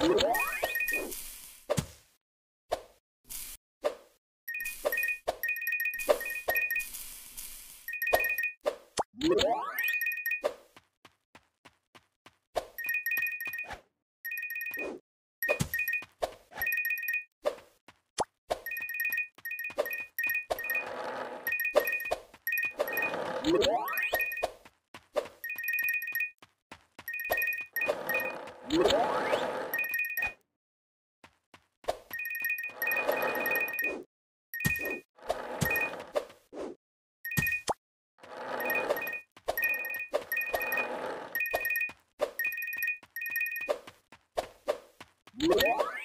you What?